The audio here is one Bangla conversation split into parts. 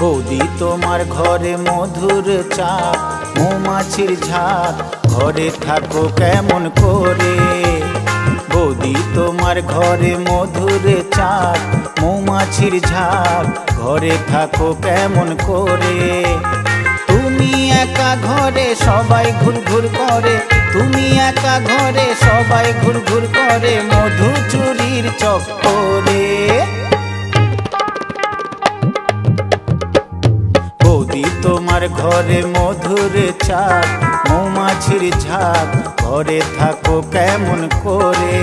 বৌদি, তোমার ঘরে মধুর চা, মৌমাছির ঝাঁক ঘরে থাকো কেমন করে। বৌদি, তোমার ঘরে মধুর চা, মৌমাছির ঝাঁক ঘরে থাকো কেমন করে। তুমি একা ঘরে সবাই ঘুর ঘুর করে, তুমি একা ঘরে সবাই ঘুর ঘুর করে, মধু চুরির চক্করে ঘরে মধুর চাক মৌমাছির ঝাঁক ঘরে থাকো কেমন করে?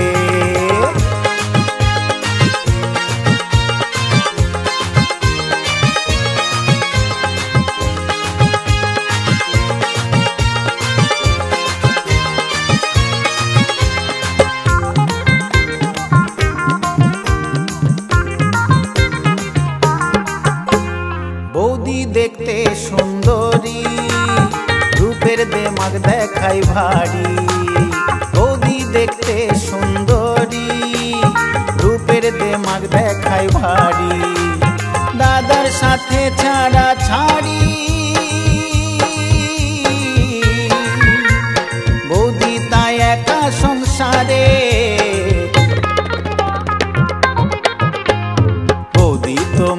দেখতে সুন্দরী। রূপের দেমাগ দেখাই ভারী। বৌদি দেখতে সুন্দরী। রূপের দেমাগ দেখাই ভারী। দাদার সাথে ছাড়া ছাড়ি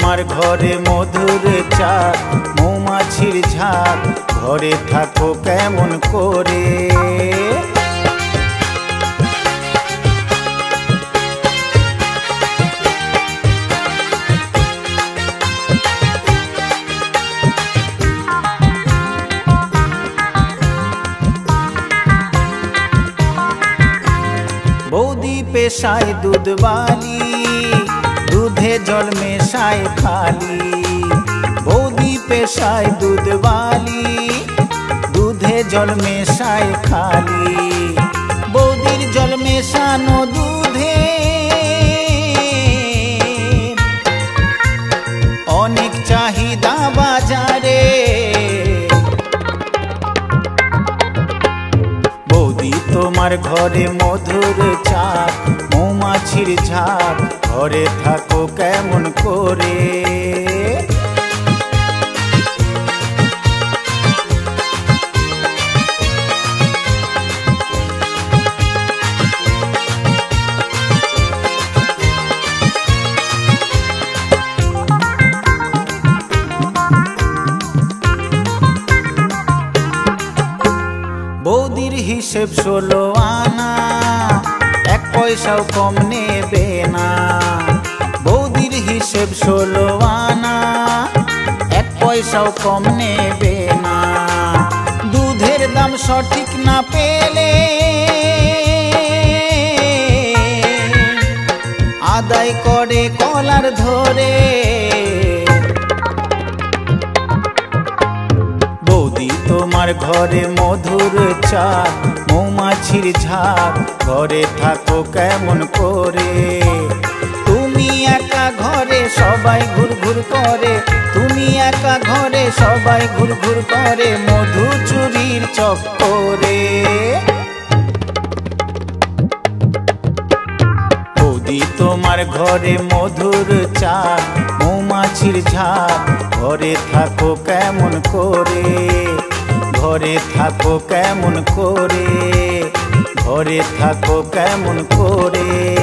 তোমার ঘরে মধুর চাক মৌমাছির ঝাঁক। ঘরে থাকো কেমন করে? বৌদি পেশায় দুধ বালি দুধে জল মেশায় খালি বৌদি পেশায় দুধ বালি, দুধে জল মেশায় খালি বৌদির জল মেশানো দুধে তোমার ঘরে মধুর চাপ মৌমাছির ঝাপ ঘরে থাকো কেমন করে? হিসেব ষোলো আনা। এক পয়সাও কম নেবে না। বৌদির হিসেব ষোলো আনা। এক পয়সাও কম নেবে না। দুধের দাম সঠিক না পেলে আদায় করে কলার ধরে। তোমার ঘরে মধুর চাক মৌমাছির ঝাঁক ঘরে থাকো কেমন করে? তুমি একা ঘরে সবাই ঘুর ঘুর করে। তুমি একা ঘরে সবাই ঘুর ঘুর করে মধু চুরির চক্করে তোমার ঘরে মধুর চাক মৌমাছির ঝাঁক ঘরে থাকো কেমন করে? ঘরে থাকো কেমন করে? ঘরে থাকো কেমন করে?